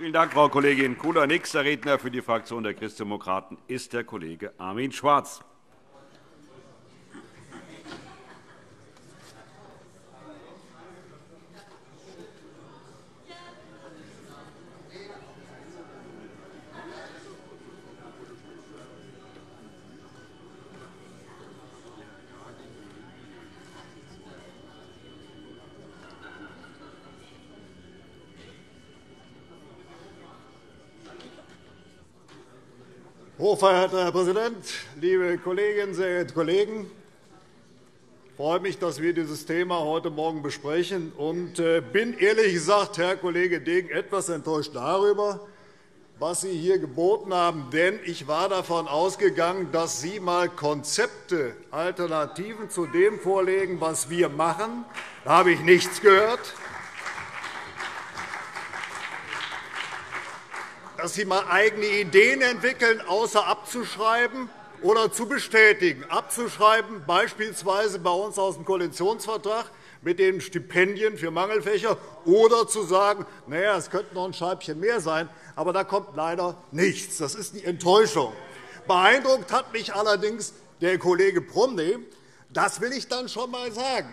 Vielen Dank, Frau Kollegin Kula. Nächster Redner für die Fraktion der Christdemokraten ist der Kollege Armin Schwarz. Hochverehrter Herr Präsident, liebe Kolleginnen, sehr geehrte Kollegen! Ich freue mich, dass wir dieses Thema heute Morgen besprechen und äh, bin ehrlich gesagt, Herr Kollege Degen, etwas enttäuscht darüber, was Sie hier geboten haben. Denn ich war davon ausgegangen, dass Sie einmal Konzepte, Alternativen zu dem vorlegen, was wir machen. Da habe ich nichts gehört. Dass Sie einmal eigene Ideen entwickeln, außer abzuschreiben oder zu bestätigen. Abzuschreiben beispielsweise bei uns aus dem Koalitionsvertrag mit den Stipendien für Mangelfächer oder zu sagen, naja, es könnte noch ein Scheibchen mehr sein, aber da kommt leider nichts. Das ist die Enttäuschung. Beeindruckt hat mich allerdings der Kollege Promny. Das will ich dann schon einmal sagen.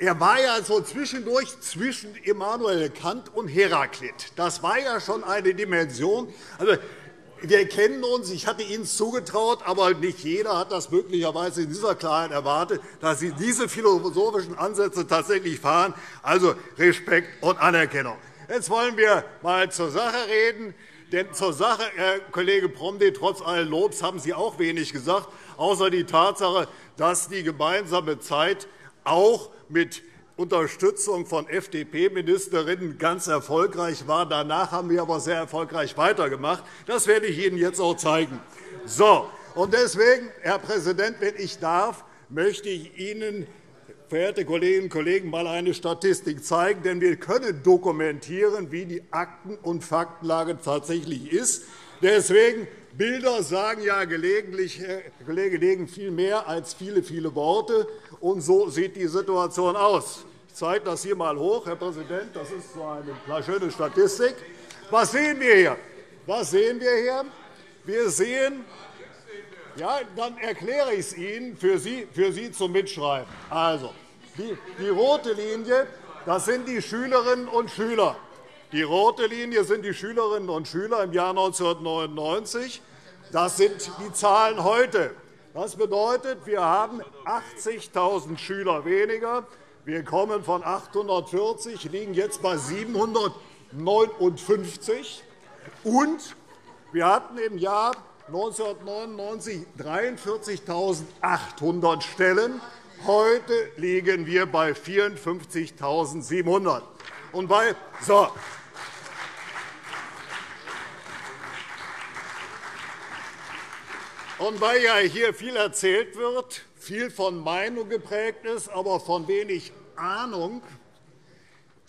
Er war ja so zwischendurch zwischen Immanuel Kant und Heraklit. Das war ja schon eine Dimension. Also, wir kennen uns, ich hatte Ihnen zugetraut, aber nicht jeder hat das möglicherweise in dieser Klarheit erwartet, dass Sie diese philosophischen Ansätze tatsächlich fahren. Also Respekt und Anerkennung. Jetzt wollen wir einmal zur Sache reden. Denn zur Sache, Herr Kollege Promde, trotz allen Lobs haben Sie auch wenig gesagt, außer die Tatsache, dass die gemeinsame Zeit auch mit Unterstützung von FDP-Ministerinnen ganz erfolgreich war. Danach haben wir aber sehr erfolgreich weitergemacht. Das werde ich Ihnen jetzt auch zeigen. So, und deswegen, Herr Präsident, wenn ich darf, möchte ich Ihnen, verehrte Kolleginnen und Kollegen, einmal eine Statistik zeigen. Denn wir können dokumentieren, wie die Akten- und Faktenlage tatsächlich ist. Deswegen Bilder sagen ja gelegentlich, Kollege Degen, viel mehr als viele, viele Worte. Und so sieht die Situation aus. Ich zeige das hier einmal hoch, Herr Präsident. Das ist so eine schöne Statistik. Was sehen wir hier? Was sehen wir hier? Wir sehen, ja, dann erkläre ich es Ihnen für Sie, für Sie zum Mitschreiben. Also, die, die rote Linie, das sind die Schülerinnen und Schüler. Die rote Linie sind die Schülerinnen und Schüler im Jahr 1999. Das sind die Zahlen heute. Das bedeutet, wir haben 80.000 Schüler weniger. Wir kommen von 840, liegen jetzt bei 759. Und wir hatten im Jahr 1999 43.800 Stellen. Heute liegen wir bei 54.700. Und bei, so, Und weil ja hier viel erzählt wird, viel von Meinung geprägt ist, aber von wenig Ahnung,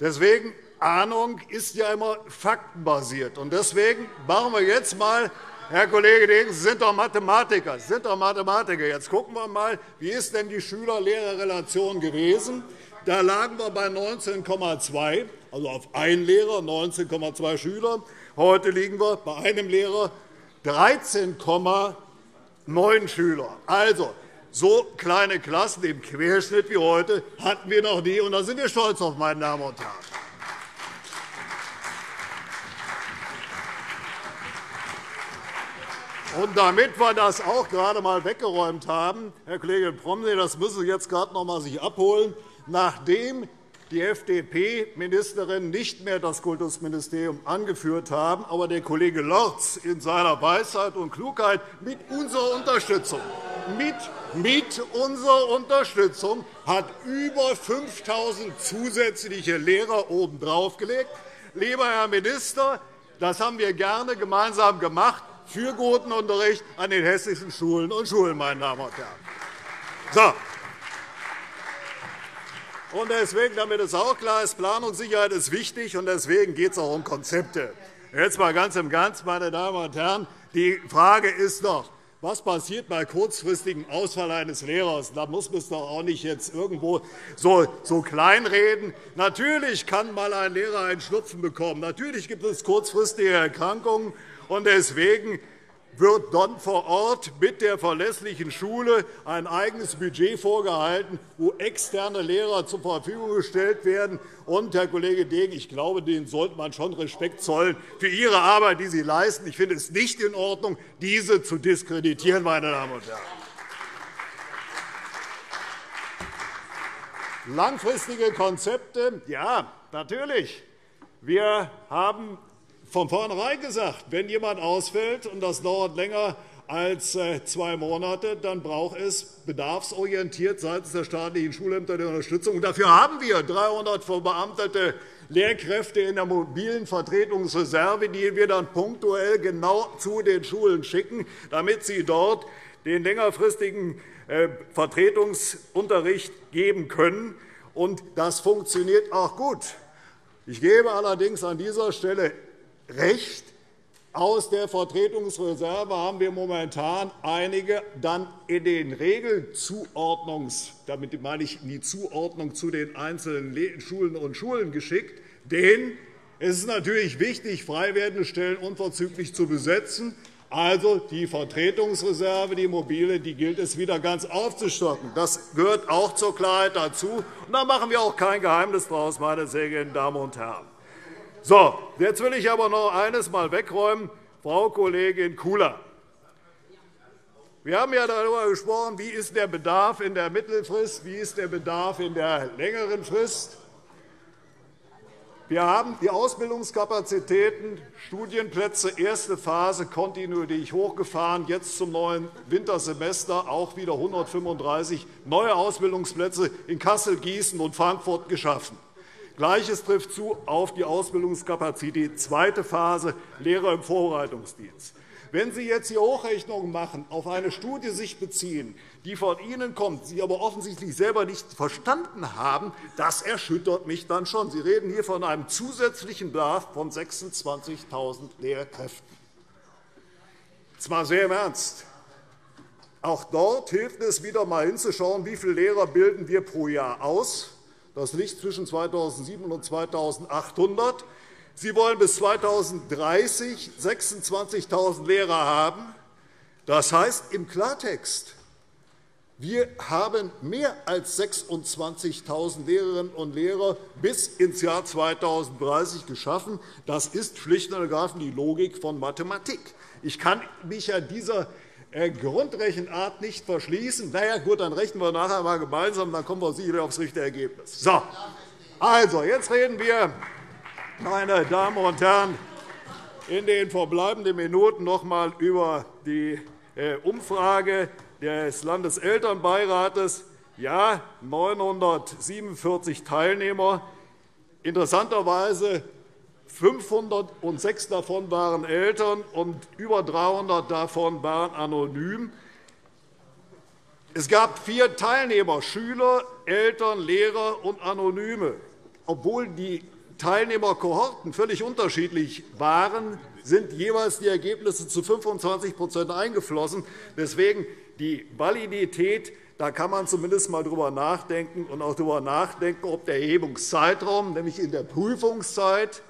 deswegen Ahnung ist ja immer faktenbasiert. Und deswegen machen wir jetzt einmal, Herr Kollege Degen, Sie sind doch Mathematiker. Sie sind doch Mathematiker. Jetzt gucken wir einmal, wie ist denn die Schüler-Lehrer-Relation gewesen? Da lagen wir bei 19,2, also auf einen Lehrer 19,2 Schüler. Heute liegen wir bei einem Lehrer 13,2 neun Schüler. Also, so kleine Klassen im Querschnitt wie heute hatten wir noch nie, und da sind wir stolz auf, meine Damen und Herren. Und damit wir das auch gerade einmal weggeräumt haben, Herr Kollege Promny, das müssen Sie jetzt gerade noch einmal sich abholen, nachdem die FDP-Ministerinnen nicht mehr das Kultusministerium angeführt haben, aber der Kollege Lorz in seiner Weisheit und Klugheit mit unserer Unterstützung mit, mit unserer Unterstützung hat über 5.000 zusätzliche Lehrer obendrauf gelegt. Lieber Herr Minister, das haben wir gerne gemeinsam gemacht für guten Unterricht an den hessischen Schulen und Schulen, meine Damen und Herren. So. Und deswegen, damit es auch klar ist, Planungssicherheit ist wichtig, und deswegen geht es auch um Konzepte. Jetzt mal ganz im Ernst, meine Damen und Herren, die Frage ist doch, was passiert bei kurzfristigem Ausfall eines Lehrers. Da muss man es doch auch nicht jetzt irgendwo so, so kleinreden. Natürlich kann mal ein Lehrer einen Schnupfen bekommen. Natürlich gibt es kurzfristige Erkrankungen. Und deswegen wird dann vor Ort mit der verlässlichen Schule ein eigenes Budget vorgehalten, wo externe Lehrer zur Verfügung gestellt werden. Und, Herr Kollege Degen, ich glaube, denen sollte man schon Respekt zollen für ihre Arbeit, die sie leisten. Ich finde es nicht in Ordnung, diese zu diskreditieren, meine Damen und Herren. Langfristige Konzepte, ja, natürlich. Wir haben von vornherein gesagt, wenn jemand ausfällt und das dauert länger als äh, zwei Monate, dann braucht es bedarfsorientiert seitens der staatlichen Schulämter die Unterstützung. Dafür haben wir 300 verbeamtete Lehrkräfte in der mobilen Vertretungsreserve, die wir dann punktuell genau zu den Schulen schicken, damit sie dort den längerfristigen äh, Vertretungsunterricht geben können. Und das funktioniert auch gut. Ich gebe allerdings an dieser Stelle recht. Aus der Vertretungsreserve haben wir momentan einige dann in den Regelzuordnungs damit meine ich die Zuordnung zu den einzelnen Schulen und Schulen geschickt. Denn es ist natürlich wichtig, frei werdende Stellen unverzüglich zu besetzen. Also die Vertretungsreserve, die mobile, die gilt es wieder ganz aufzustocken. Das gehört auch zur Klarheit dazu. Und da machen wir auch kein Geheimnis daraus, meine sehr geehrten Damen und Herren. So, jetzt will ich aber noch eines einmal wegräumen, Frau Kollegin Kula. Wir haben ja darüber gesprochen, wie ist der Bedarf in der Mittelfrist, wie ist der Bedarf in der längeren Frist. Wir haben die Ausbildungskapazitäten, Studienplätze, erste Phase kontinuierlich hochgefahren, jetzt zum neuen Wintersemester auch wieder 135 neue Ausbildungsplätze in Kassel, Gießen und Frankfurt geschaffen. Gleiches trifft zu auf die Ausbildungskapazität zweite Phase Lehrer im Vorbereitungsdienst. Wenn Sie jetzt hier Hochrechnungen machen, auf eine Studie sich beziehen, die von Ihnen kommt, Sie aber offensichtlich selber nicht verstanden haben, das erschüttert mich dann schon. Sie reden hier von einem zusätzlichen Bedarf von 26.000 Lehrkräften. Zwar sehr im Ernst. Auch dort hilft es wieder einmal hinzuschauen, wie viele Lehrer bilden wir pro Jahr aus das liegt zwischen 2.700 und 2.800. Sie wollen bis 2030 26.000 Lehrer haben. Das heißt im Klartext, wir haben mehr als 26.000 Lehrerinnen und Lehrer bis ins Jahr 2030 geschaffen. Das ist schlicht und ergreifend die Logik von Mathematik. Ich kann mich an dieser Grundrechenart nicht verschließen. Na ja, gut, dann rechnen wir nachher mal gemeinsam, dann kommen wir sicherlich aufs richtige Ergebnis. So, also, jetzt reden wir, meine Damen und Herren, in den verbleibenden Minuten noch einmal über die äh, Umfrage des Landeselternbeirates. Ja, 947 Teilnehmer. Interessanterweise 506 davon waren Eltern, und über 300 davon waren anonym. Es gab vier Teilnehmer, Schüler, Eltern, Lehrer und Anonyme. Obwohl die Teilnehmerkohorten völlig unterschiedlich waren, sind jeweils die Ergebnisse zu 25% eingeflossen. Deswegen die Validität da kann man zumindest einmal darüber nachdenken und auch darüber nachdenken, ob der Erhebungszeitraum, nämlich in der Prüfungszeit,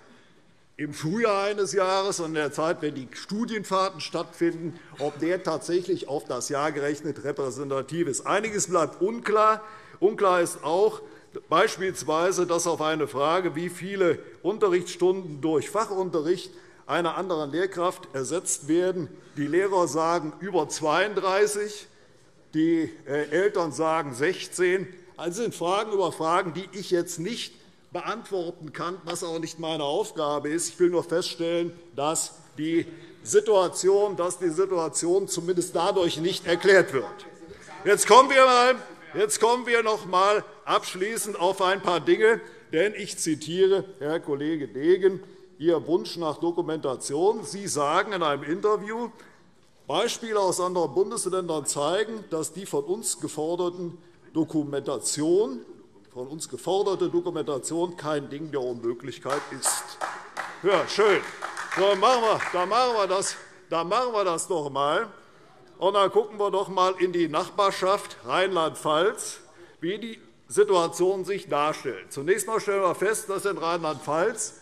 im Frühjahr eines Jahres und in der Zeit, wenn die Studienfahrten stattfinden, ob der tatsächlich auf das Jahr gerechnet repräsentativ ist. Einiges bleibt unklar. Unklar ist auch beispielsweise, dass auf eine Frage, wie viele Unterrichtsstunden durch Fachunterricht einer anderen Lehrkraft ersetzt werden, die Lehrer sagen über 32, die äh, Eltern sagen 16. Also sind Fragen über Fragen, die ich jetzt nicht beantworten kann, was auch nicht meine Aufgabe ist. Ich will nur feststellen, dass die Situation, dass die Situation zumindest dadurch nicht erklärt wird. Jetzt kommen wir, mal, jetzt kommen wir noch einmal abschließend auf ein paar Dinge. Denn ich zitiere Herr Kollege Degen, Ihr Wunsch nach Dokumentation. Sie sagen in einem Interview, Beispiele aus anderen Bundesländern zeigen, dass die von uns geforderten Dokumentation von uns geforderte Dokumentation kein Ding der Unmöglichkeit ist. Ja, schön. So, machen wir, dann, machen wir das, dann machen wir das doch einmal. Und dann gucken wir doch einmal in die Nachbarschaft Rheinland-Pfalz, wie die Situation sich darstellt. Zunächst einmal stellen wir fest, dass in Rheinland-Pfalz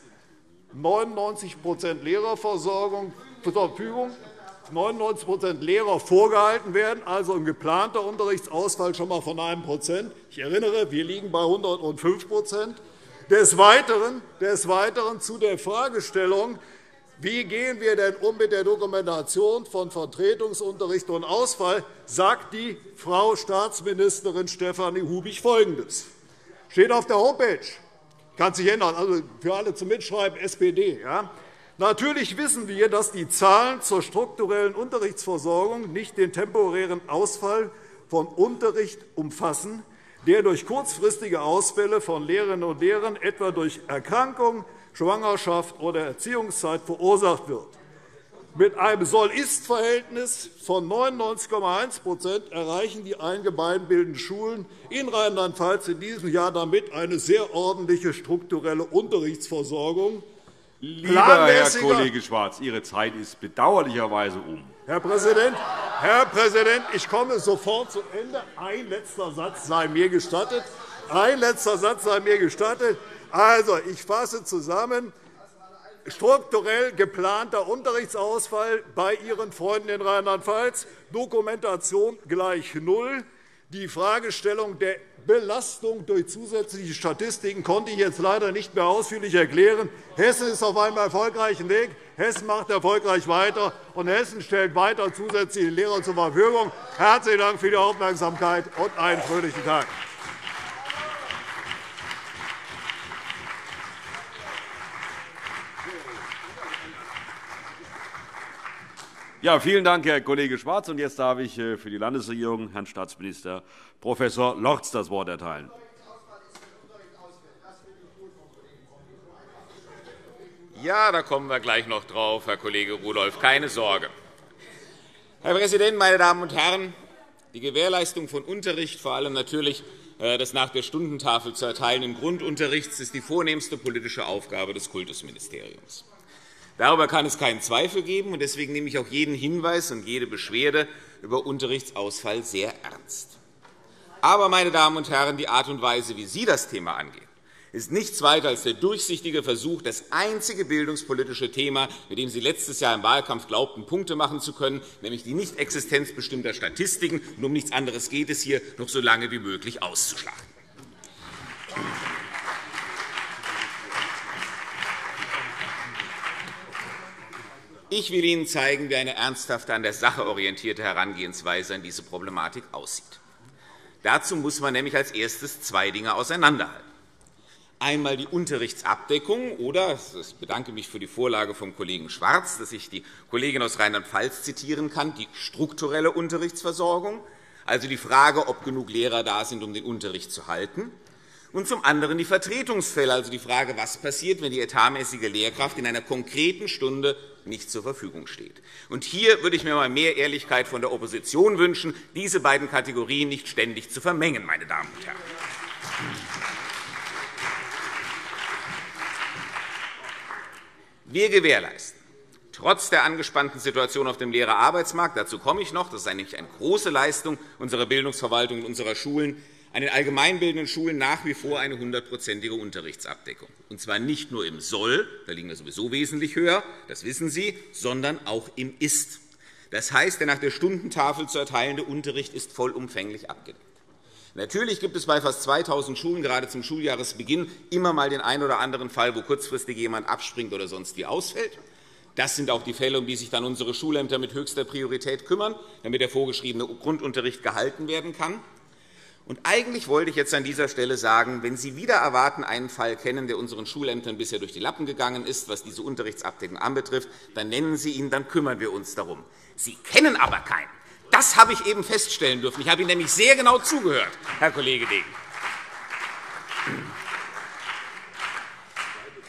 99% Lehrerversorgung zur Verfügung 99% Lehrer vorgehalten werden, also ein geplanter Unterrichtsausfall schon einmal von 1% Ich erinnere, wir liegen bei 105 des Weiteren, des Weiteren zu der Fragestellung, wie gehen wir denn um mit der Dokumentation von Vertretungsunterricht und Ausfall, sagt die Frau Staatsministerin Stefanie Hubig Folgendes. Steht auf der Homepage. Kann sich ändern. Also für alle zum Mitschreiben SPD. Ja. Natürlich wissen wir, dass die Zahlen zur strukturellen Unterrichtsversorgung nicht den temporären Ausfall von Unterricht umfassen, der durch kurzfristige Ausfälle von Lehrerinnen und Lehrern etwa durch Erkrankung, Schwangerschaft oder Erziehungszeit verursacht wird. Mit einem Soll-Ist-Verhältnis von 99,1% erreichen die eingemeindebildenden Schulen in Rheinland-Pfalz in diesem Jahr damit eine sehr ordentliche strukturelle Unterrichtsversorgung Lieber Herr Kollege Schwarz, Ihre Zeit ist bedauerlicherweise um. Herr Präsident, Herr Präsident, ich komme sofort zu Ende. Ein letzter Satz sei mir gestattet. Ein letzter Satz sei mir gestattet. Also, ich fasse zusammen. Strukturell geplanter Unterrichtsausfall bei Ihren Freunden in Rheinland-Pfalz, Dokumentation gleich null. Die Fragestellung der Belastung durch zusätzliche Statistiken konnte ich jetzt leider nicht mehr ausführlich erklären. Hessen ist auf einem erfolgreichen Weg. Hessen macht erfolgreich weiter, und Hessen stellt weiter zusätzliche Lehrer zur Verfügung. Herzlichen Dank für die Aufmerksamkeit und einen fröhlichen Tag. Ja, vielen Dank, Herr Kollege Schwarz. Und jetzt darf ich äh, für die Landesregierung Herrn Staatsminister Prof. Lorz das Wort erteilen. Ja, da kommen wir gleich noch drauf, Herr Kollege Rudolph. Keine Sorge. Herr Präsident, meine Damen und Herren! Die Gewährleistung von Unterricht, vor allem natürlich äh, des nach der Stundentafel zu erteilenden Grundunterrichts, ist die vornehmste politische Aufgabe des Kultusministeriums. Darüber kann es keinen Zweifel geben. und Deswegen nehme ich auch jeden Hinweis und jede Beschwerde über Unterrichtsausfall sehr ernst. Aber, meine Damen und Herren, die Art und Weise, wie Sie das Thema angehen, ist nichts weiter als der durchsichtige Versuch, das einzige bildungspolitische Thema, mit dem Sie letztes Jahr im Wahlkampf glaubten, Punkte machen zu können, nämlich die Nichtexistenz bestimmter Statistiken, und um nichts anderes geht es hier, noch so lange wie möglich auszuschlachten. Ich will Ihnen zeigen, wie eine ernsthafte, an der Sache orientierte Herangehensweise an diese Problematik aussieht. Dazu muss man nämlich als erstes zwei Dinge auseinanderhalten. Einmal die Unterrichtsabdeckung oder, ich bedanke mich für die Vorlage vom Kollegen Schwarz, dass ich die Kollegin aus Rheinland-Pfalz zitieren kann, die strukturelle Unterrichtsversorgung, also die Frage, ob genug Lehrer da sind, um den Unterricht zu halten, und zum anderen die Vertretungsfälle, also die Frage, was passiert, wenn die etatmäßige Lehrkraft in einer konkreten Stunde nicht zur Verfügung steht. Und hier würde ich mir einmal mehr Ehrlichkeit von der Opposition wünschen, diese beiden Kategorien nicht ständig zu vermengen, meine Damen und Herren. Wir gewährleisten trotz der angespannten Situation auf dem Lehrerarbeitsmarkt, dazu komme ich noch, das ist nämlich eine große Leistung unserer Bildungsverwaltung und unserer Schulen, an den allgemeinbildenden Schulen nach wie vor eine hundertprozentige Unterrichtsabdeckung. Und zwar nicht nur im Soll, da liegen wir sowieso wesentlich höher, das wissen Sie, sondern auch im Ist. Das heißt, der nach der Stundentafel zu erteilende Unterricht ist vollumfänglich abgedeckt. Natürlich gibt es bei fast 2.000 Schulen gerade zum Schuljahresbeginn immer einmal den einen oder anderen Fall, wo kurzfristig jemand abspringt oder sonst wie ausfällt. Das sind auch die Fälle, um die sich dann unsere Schulämter mit höchster Priorität kümmern, damit der vorgeschriebene Grundunterricht gehalten werden kann. Und eigentlich wollte ich jetzt an dieser Stelle sagen, wenn Sie wieder erwarten einen Fall kennen, der unseren Schulämtern bisher durch die Lappen gegangen ist, was diese Unterrichtsabdeckung anbetrifft, dann nennen Sie ihn, dann kümmern wir uns darum. Sie kennen aber keinen. Das habe ich eben feststellen dürfen. Ich habe Ihnen nämlich sehr genau zugehört, Herr Kollege Degen.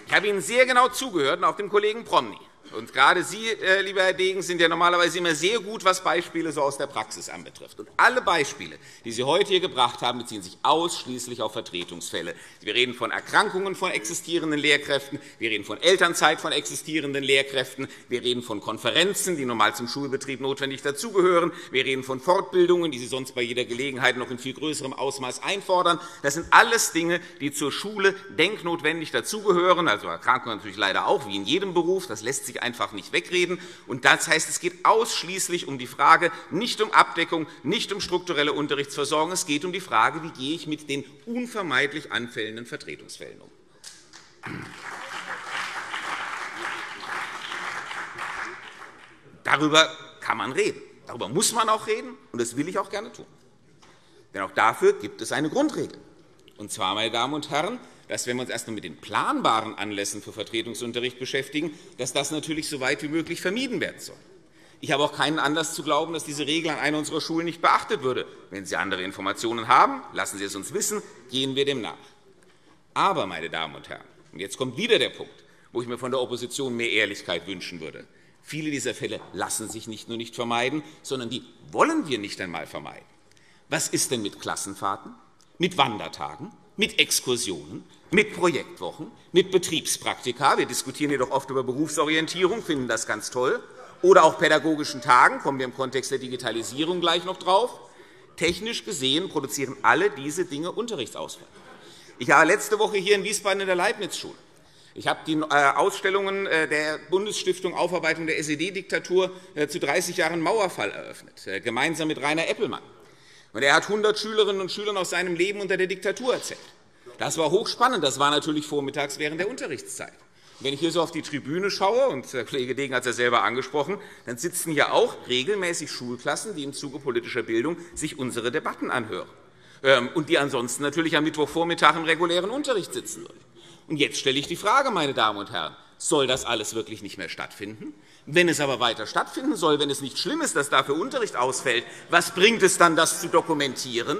Ich habe Ihnen sehr genau zugehört, und auch dem Kollegen Promny. Und gerade Sie, äh, lieber Herr Degen, sind ja normalerweise immer sehr gut, was Beispiele so aus der Praxis anbetrifft. Und alle Beispiele, die Sie heute hier gebracht haben, beziehen sich ausschließlich auf Vertretungsfälle. Wir reden von Erkrankungen von existierenden Lehrkräften, wir reden von Elternzeit von existierenden Lehrkräften, wir reden von Konferenzen, die normal zum Schulbetrieb notwendig dazugehören, wir reden von Fortbildungen, die Sie sonst bei jeder Gelegenheit noch in viel größerem Ausmaß einfordern. Das sind alles Dinge, die zur Schule denknotwendig dazugehören, also Erkrankungen natürlich leider auch, wie in jedem Beruf. Das lässt sich einfach nicht wegreden. Und das heißt, es geht ausschließlich um die Frage, nicht um Abdeckung, nicht um strukturelle Unterrichtsversorgung. Es geht um die Frage, wie gehe ich mit den unvermeidlich anfällenden Vertretungsfällen um. Darüber kann man reden. Darüber muss man auch reden, und das will ich auch gerne tun. Denn auch dafür gibt es eine Grundregel. Und zwar, meine Damen und Herren, dass, wenn wir uns erst einmal mit den planbaren Anlässen für Vertretungsunterricht beschäftigen, dass das natürlich so weit wie möglich vermieden werden soll. Ich habe auch keinen Anlass zu glauben, dass diese Regel an einer unserer Schulen nicht beachtet würde. Wenn Sie andere Informationen haben, lassen Sie es uns wissen, gehen wir dem nach. Aber, meine Damen und Herren, und jetzt kommt wieder der Punkt, wo ich mir von der Opposition mehr Ehrlichkeit wünschen würde. Viele dieser Fälle lassen sich nicht nur nicht vermeiden, sondern die wollen wir nicht einmal vermeiden. Was ist denn mit Klassenfahrten, mit Wandertagen, mit Exkursionen, mit Projektwochen, mit Betriebspraktika. Wir diskutieren jedoch oft über Berufsorientierung, finden das ganz toll. Oder auch pädagogischen Tagen, kommen wir im Kontext der Digitalisierung gleich noch drauf. Technisch gesehen produzieren alle diese Dinge Unterrichtsausfall. Ich war letzte Woche hier in Wiesbaden in der Leibniz-Schule. Ich habe die äh, Ausstellungen äh, der Bundesstiftung Aufarbeitung der SED-Diktatur äh, zu 30 Jahren Mauerfall eröffnet, gemeinsam mit Rainer Eppelmann. Und er hat 100 Schülerinnen und Schülern aus seinem Leben unter der Diktatur erzählt. Das war hochspannend. Das war natürlich vormittags während der Unterrichtszeit. Wenn ich hier so auf die Tribüne schaue, und der Kollege Degen hat es ja selber angesprochen, dann sitzen hier auch regelmäßig Schulklassen, die im Zuge politischer Bildung sich unsere Debatten anhören ähm, und die ansonsten natürlich am Mittwochvormittag im regulären Unterricht sitzen würden. Und jetzt stelle ich die Frage, meine Damen und Herren, soll das alles wirklich nicht mehr stattfinden? Wenn es aber weiter stattfinden soll, wenn es nicht schlimm ist, dass dafür Unterricht ausfällt, was bringt es dann, das zu dokumentieren?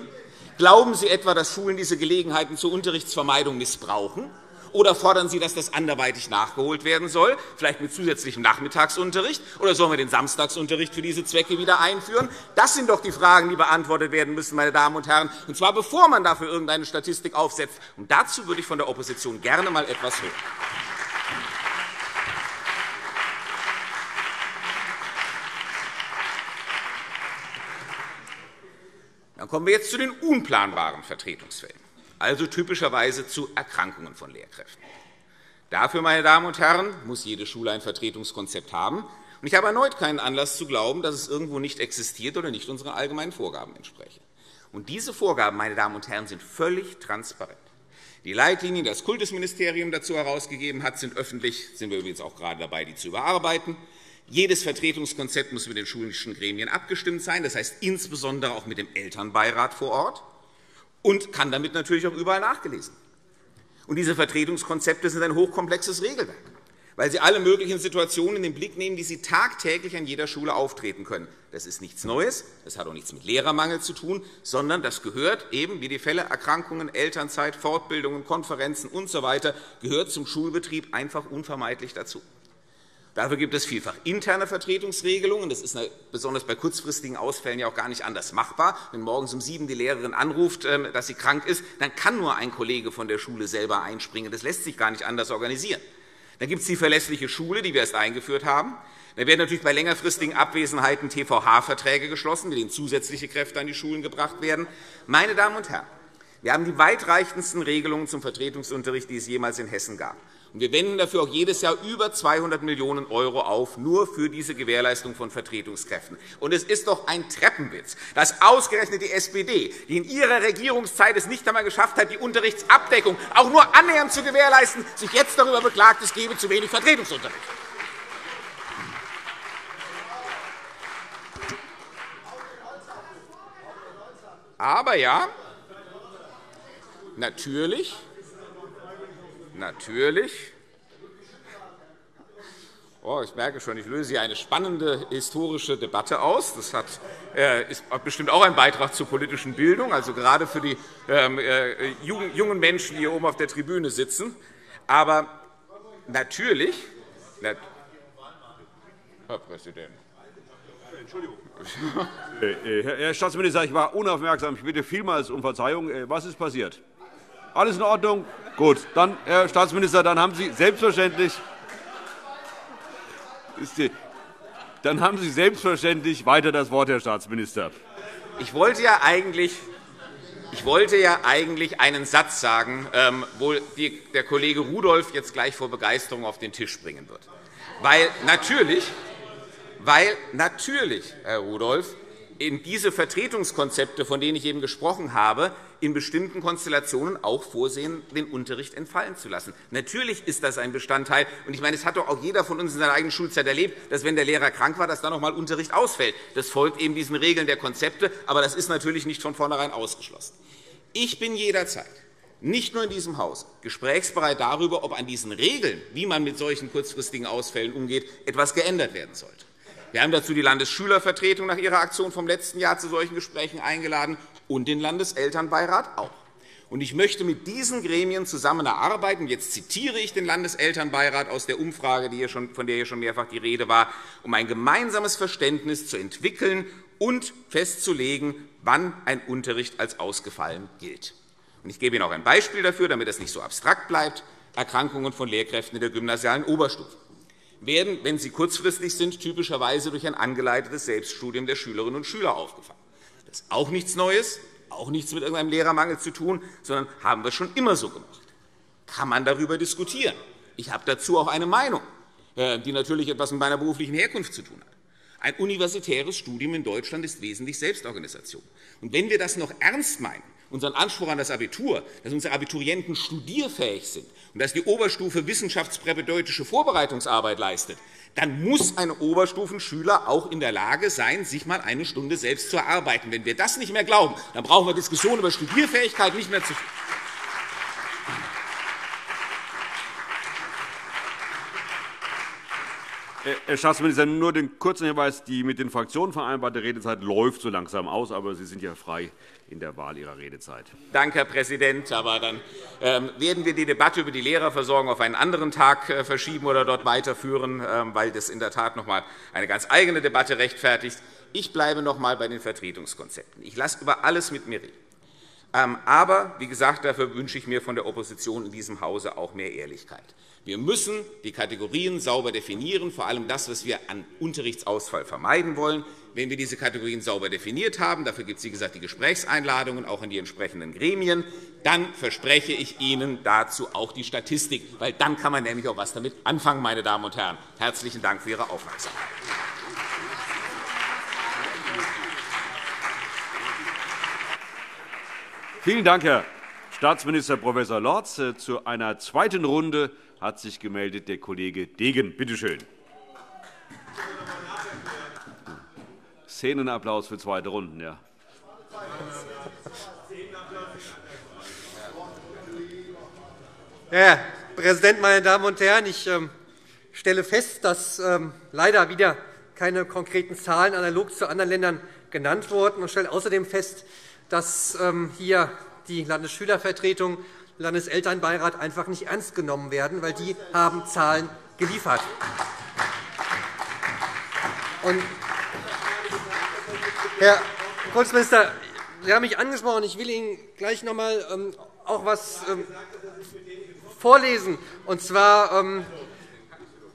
Glauben Sie etwa, dass Schulen diese Gelegenheiten zur Unterrichtsvermeidung missbrauchen? Oder fordern Sie, dass das anderweitig nachgeholt werden soll, vielleicht mit zusätzlichem Nachmittagsunterricht? Oder sollen wir den Samstagsunterricht für diese Zwecke wieder einführen? Das sind doch die Fragen, die beantwortet werden müssen, meine Damen und Herren, und zwar bevor man dafür irgendeine Statistik aufsetzt. Und dazu würde ich von der Opposition gerne einmal etwas hören. Dann kommen wir jetzt zu den unplanbaren Vertretungsfällen, also typischerweise zu Erkrankungen von Lehrkräften. Dafür, meine Damen und Herren, muss jede Schule ein Vertretungskonzept haben. Und ich habe erneut keinen Anlass zu glauben, dass es irgendwo nicht existiert oder nicht unseren allgemeinen Vorgaben entspreche. Diese Vorgaben, meine Damen und Herren, sind völlig transparent. Die Leitlinien, die das Kultusministerium dazu herausgegeben hat, sind öffentlich. Sind wir übrigens auch gerade dabei, die zu überarbeiten. Jedes Vertretungskonzept muss mit den schulischen Gremien abgestimmt sein, das heißt insbesondere auch mit dem Elternbeirat vor Ort, und kann damit natürlich auch überall nachgelesen. Und diese Vertretungskonzepte sind ein hochkomplexes Regelwerk, weil sie alle möglichen Situationen in den Blick nehmen, die sie tagtäglich an jeder Schule auftreten können. Das ist nichts Neues, das hat auch nichts mit Lehrermangel zu tun, sondern das gehört eben, wie die Fälle Erkrankungen, Elternzeit, Fortbildungen, Konferenzen usw., so gehört zum Schulbetrieb einfach unvermeidlich dazu. Dafür gibt es vielfach interne Vertretungsregelungen. Das ist besonders bei kurzfristigen Ausfällen ja auch gar nicht anders machbar. Wenn morgens um sieben die Lehrerin anruft, ähm, dass sie krank ist, dann kann nur ein Kollege von der Schule selber einspringen. Das lässt sich gar nicht anders organisieren. Dann gibt es die verlässliche Schule, die wir erst eingeführt haben. Dann werden natürlich bei längerfristigen Abwesenheiten TVH-Verträge geschlossen, mit denen zusätzliche Kräfte an die Schulen gebracht werden. Meine Damen und Herren, wir haben die weitreichendsten Regelungen zum Vertretungsunterricht, die es jemals in Hessen gab. Wir wenden dafür auch jedes Jahr über 200 Millionen € auf, nur für diese Gewährleistung von Vertretungskräften. Und es ist doch ein Treppenwitz, dass ausgerechnet die SPD, die in ihrer Regierungszeit es nicht einmal geschafft hat, die Unterrichtsabdeckung auch nur annähernd zu gewährleisten, sich jetzt darüber beklagt, es gebe zu wenig Vertretungsunterricht. Aber ja, natürlich natürlich Oh, ich merke schon, ich löse hier eine spannende historische Debatte aus. Das hat, äh, ist bestimmt auch ein Beitrag zur politischen Bildung, also gerade für die ähm, äh, jungen Menschen, die hier oben auf der Tribüne sitzen. Aber natürlich, Herr Präsident. Entschuldigung. Äh, äh, Herr Staatsminister, ich war unaufmerksam. Ich bitte vielmals um Verzeihung. Äh, was ist passiert? Alles in Ordnung? Gut. Dann, Herr Staatsminister, dann haben Sie selbstverständlich dann haben Sie selbstverständlich weiter das Wort, Herr Staatsminister. Ich wollte ja eigentlich ich wollte ja eigentlich einen Satz sagen, ähm, wo der Kollege Rudolph jetzt gleich vor Begeisterung auf den Tisch bringen wird. Weil natürlich, weil natürlich, Herr Rudolph, in diese Vertretungskonzepte, von denen ich eben gesprochen habe, in bestimmten Konstellationen auch vorsehen, den Unterricht entfallen zu lassen. Natürlich ist das ein Bestandteil. Und ich meine, es hat doch auch jeder von uns in seiner eigenen Schulzeit erlebt, dass, wenn der Lehrer krank war, dass dann noch einmal Unterricht ausfällt. Das folgt eben diesen Regeln der Konzepte, aber das ist natürlich nicht von vornherein ausgeschlossen. Ich bin jederzeit nicht nur in diesem Haus gesprächsbereit darüber, ob an diesen Regeln, wie man mit solchen kurzfristigen Ausfällen umgeht, etwas geändert werden sollte. Wir haben dazu die Landesschülervertretung nach ihrer Aktion vom letzten Jahr zu solchen Gesprächen eingeladen und den Landeselternbeirat auch. Ich möchte mit diesen Gremien zusammen erarbeiten. Jetzt zitiere ich den Landeselternbeirat aus der Umfrage, von der hier schon mehrfach die Rede war, um ein gemeinsames Verständnis zu entwickeln und festzulegen, wann ein Unterricht als ausgefallen gilt. Ich gebe Ihnen auch ein Beispiel dafür, damit das nicht so abstrakt bleibt. Erkrankungen von Lehrkräften in der gymnasialen Oberstufe werden, wenn sie kurzfristig sind, typischerweise durch ein angeleitetes Selbststudium der Schülerinnen und Schüler aufgefangen. Das ist auch nichts Neues, auch nichts mit irgendeinem Lehrermangel zu tun, sondern haben wir schon immer so gemacht. Kann man darüber diskutieren? Ich habe dazu auch eine Meinung, äh, die natürlich etwas mit meiner beruflichen Herkunft zu tun hat. Ein universitäres Studium in Deutschland ist wesentlich Selbstorganisation. Und wenn wir das noch ernst meinen, unseren Anspruch an das Abitur, dass unsere Abiturienten studierfähig sind und dass die Oberstufe wissenschaftspräpedeutische Vorbereitungsarbeit leistet, dann muss ein Oberstufenschüler auch in der Lage sein, sich einmal eine Stunde selbst zu erarbeiten. Wenn wir das nicht mehr glauben, dann brauchen wir Diskussionen über Studierfähigkeit nicht mehr zu Herr Staatsminister, nur den kurzen Hinweis. Die mit den Fraktionen vereinbarte Redezeit läuft so langsam aus, aber Sie sind ja frei in der Wahl Ihrer Redezeit. Danke, Herr Präsident. Aber dann ähm, werden wir die Debatte über die Lehrerversorgung auf einen anderen Tag äh, verschieben oder dort weiterführen, ähm, weil das in der Tat noch einmal eine ganz eigene Debatte rechtfertigt. Ich bleibe noch einmal bei den Vertretungskonzepten. Ich lasse über alles mit mir reden. Ähm, aber, wie gesagt, dafür wünsche ich mir von der Opposition in diesem Hause auch mehr Ehrlichkeit. Wir müssen die Kategorien sauber definieren, vor allem das, was wir an Unterrichtsausfall vermeiden wollen. Wenn wir diese Kategorien sauber definiert haben, dafür gibt es, wie gesagt, die Gesprächseinladungen auch in die entsprechenden Gremien, dann verspreche ich Ihnen dazu auch die Statistik, weil dann kann man nämlich auch etwas damit anfangen, meine Damen und Herren. Herzlichen Dank für Ihre Aufmerksamkeit. Vielen Dank, Herr Staatsminister Prof. Lorz. Zu einer zweiten Runde hat sich gemeldet der Kollege Degen. Bitte schön. Szenenapplaus für zweite Runden. Ja. Herr Präsident, meine Damen und Herren! Ich ähm, stelle fest, dass ähm, leider wieder keine konkreten Zahlen analog zu anderen Ländern genannt wurden und stelle außerdem fest, dass ähm, hier die Landesschülervertretung Landeselternbeirat einfach nicht ernst genommen werden, weil die haben Zahlen geliefert. Und, Herr Kultusminister, Sie haben mich angesprochen. Ich will Ihnen gleich noch einmal ähm, auch etwas ähm, vorlesen. Und zwar ähm,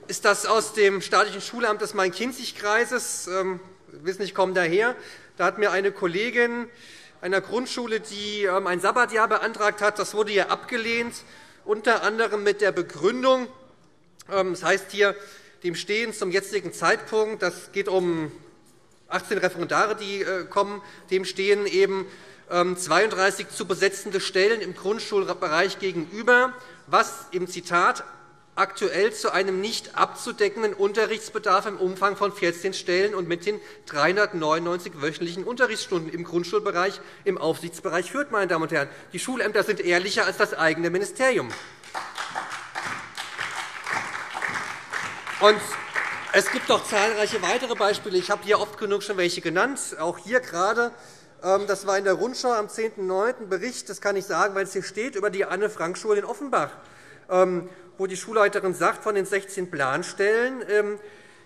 ist das aus dem staatlichen Schulamt des Main-Kinzig-Kreises. Sie wissen, ich komme daher. Da hat mir eine Kollegin einer Grundschule, die ähm, ein Sabbatjahr beantragt hat. Das wurde hier abgelehnt, unter anderem mit der Begründung, ähm, das heißt hier, dem stehen zum jetzigen Zeitpunkt, das geht um 18 Referendare, die äh, kommen, dem stehen eben 32 ähm, zu besetzende Stellen im Grundschulbereich gegenüber, was im Zitat aktuell zu einem nicht abzudeckenden Unterrichtsbedarf im Umfang von 14 Stellen und mit den 399 wöchentlichen Unterrichtsstunden im Grundschulbereich im Aufsichtsbereich führt. Meine Damen und Herren. Die Schulämter sind ehrlicher als das eigene Ministerium. Und es gibt noch zahlreiche weitere Beispiele. Ich habe hier oft genug schon welche genannt, auch hier gerade. Ähm, das war in der Rundschau am 10.09. Bericht, das kann ich sagen, weil es hier steht, über die Anne-Frank-Schule in Offenbach. Wo die Schulleiterin sagt, von den 16 Planstellen ähm,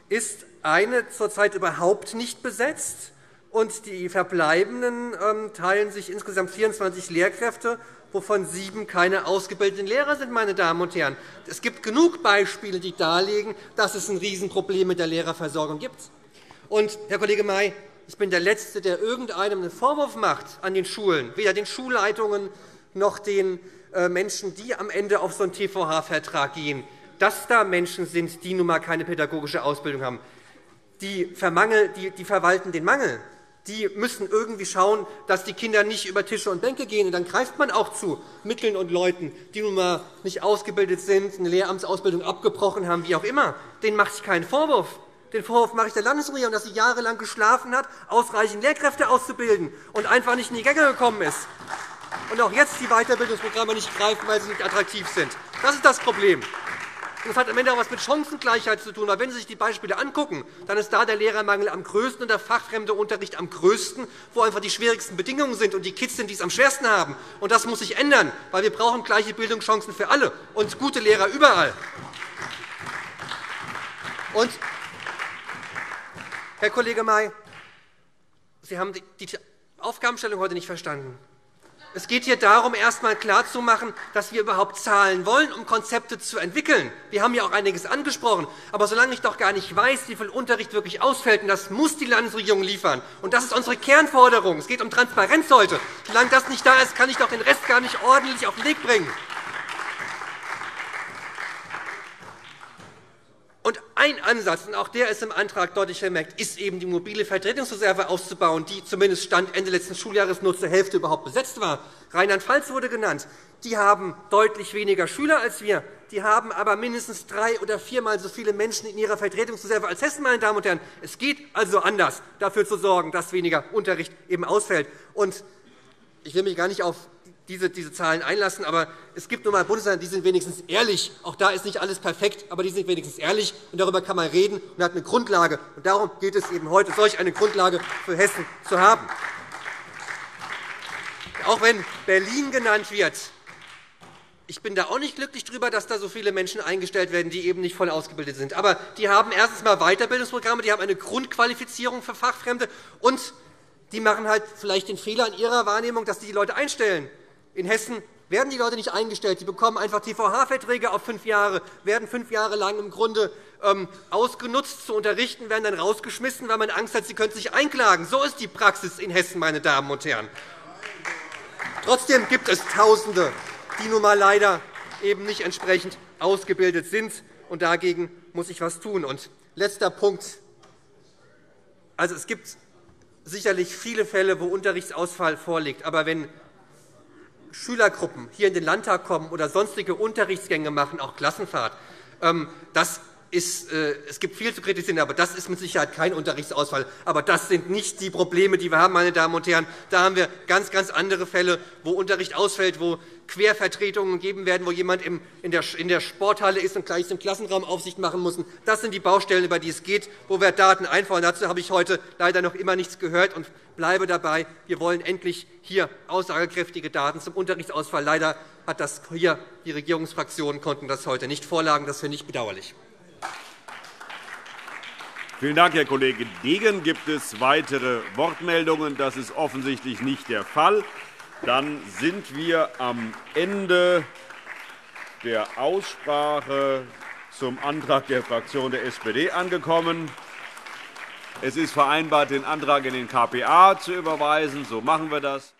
ist eine zurzeit überhaupt nicht besetzt, und die Verbleibenden ähm, teilen sich insgesamt 24 Lehrkräfte, wovon sieben keine ausgebildeten Lehrer sind. Meine Damen und Herren. Es gibt genug Beispiele, die darlegen, dass es ein Riesenproblem mit der Lehrerversorgung gibt. Und, Herr Kollege May, ich bin der Letzte, der irgendeinem einen Vorwurf macht an den Schulen, weder den Schulleitungen noch den Menschen, die am Ende auf so einen TVH-Vertrag gehen, dass da Menschen sind, die nun einmal keine pädagogische Ausbildung haben. Die, die verwalten den Mangel die müssen irgendwie schauen, dass die Kinder nicht über Tische und Bänke gehen. Und dann greift man auch zu Mitteln und Leuten, die nun einmal nicht ausgebildet sind, eine Lehramtsausbildung abgebrochen haben, wie auch immer. Denen mache ich keinen Vorwurf. Den Vorwurf mache ich der Landesregierung, dass sie jahrelang geschlafen hat, ausreichend Lehrkräfte auszubilden und einfach nicht in die Gänge gekommen ist. Und auch jetzt die Weiterbildungsprogramme nicht greifen, weil sie nicht attraktiv sind. Das ist das Problem. Das hat am Ende auch etwas mit Chancengleichheit zu tun. Weil wenn Sie sich die Beispiele angucken, dann ist da der Lehrermangel am größten und der fachfremde Unterricht am größten, wo einfach die schwierigsten Bedingungen sind und die Kids sind, die es am schwersten haben. Und das muss sich ändern, weil wir brauchen gleiche Bildungschancen für alle und gute Lehrer überall. Und, Herr Kollege May, Sie haben die Aufgabenstellung heute nicht verstanden. Es geht hier darum, erst einmal klarzumachen, dass wir überhaupt zahlen wollen, um Konzepte zu entwickeln. Wir haben ja auch einiges angesprochen. Aber solange ich doch gar nicht weiß, wie viel Unterricht wirklich ausfällt, und das muss die Landesregierung liefern, und das ist unsere Kernforderung, es geht um Transparenz heute, solange das nicht da ist, kann ich doch den Rest gar nicht ordentlich auf den Weg bringen. Und ein Ansatz, und auch der ist im Antrag deutlich vermerkt, ist eben die mobile Vertretungsreserve auszubauen, die zumindest Stand Ende letzten Schuljahres nur zur Hälfte überhaupt besetzt war. Rheinland-Pfalz wurde genannt. Die haben deutlich weniger Schüler als wir. Die haben aber mindestens drei- oder viermal so viele Menschen in ihrer Vertretungsreserve als Hessen. Meine Damen und Herren. Es geht also anders, dafür zu sorgen, dass weniger Unterricht eben ausfällt. Und ich will mich gar nicht auf diese, diese Zahlen einlassen. Aber es gibt nun einmal Bundesländer, die sind wenigstens ehrlich. Auch da ist nicht alles perfekt, aber die sind wenigstens ehrlich. Und darüber kann man reden und hat eine Grundlage. Und darum geht es eben heute, solch eine Grundlage für Hessen zu haben. Auch wenn Berlin genannt wird, ich bin da auch nicht glücklich darüber, dass da so viele Menschen eingestellt werden, die eben nicht voll ausgebildet sind. Aber die haben erstens einmal Weiterbildungsprogramme, die haben eine Grundqualifizierung für Fachfremde und die machen halt vielleicht den Fehler in ihrer Wahrnehmung, dass sie die Leute einstellen. In Hessen werden die Leute nicht eingestellt. Sie bekommen einfach TVH-Verträge auf fünf Jahre, werden fünf Jahre lang im Grunde ähm, ausgenutzt zu unterrichten, werden dann rausgeschmissen, weil man Angst hat, sie könnten sich einklagen. So ist die Praxis in Hessen, meine Damen und Herren. Trotzdem gibt es Tausende, die nun einmal leider eben nicht entsprechend ausgebildet sind. Und dagegen muss ich etwas tun. Und letzter Punkt. Also, es gibt sicherlich viele Fälle, wo Unterrichtsausfall vorliegt. Aber wenn Schülergruppen hier in den Landtag kommen oder sonstige Unterrichtsgänge machen, auch Klassenfahrt, ähm, das ist, äh, es gibt viel zu kritisieren, aber das ist mit Sicherheit kein Unterrichtsausfall. Aber das sind nicht die Probleme, die wir haben, meine Damen und Herren. Da haben wir ganz, ganz andere Fälle, wo Unterricht ausfällt, wo Quervertretungen gegeben werden, wo jemand in der Sporthalle ist und gleich im Klassenraum Aufsicht machen muss. Das sind die Baustellen, über die es geht, wo wir Daten einfordern. Dazu habe ich heute leider noch immer nichts gehört und bleibe dabei. Wir wollen endlich hier aussagekräftige Daten zum Unterrichtsausfall. Leider hat das hier die Regierungsfraktionen konnten das heute nicht vorlagen. Das finde ich bedauerlich. Vielen Dank, Herr Kollege Degen. Gibt es weitere Wortmeldungen? Das ist offensichtlich nicht der Fall. Dann sind wir am Ende der Aussprache zum Antrag der Fraktion der SPD angekommen. Es ist vereinbart, den Antrag in den KPA zu überweisen. So machen wir das.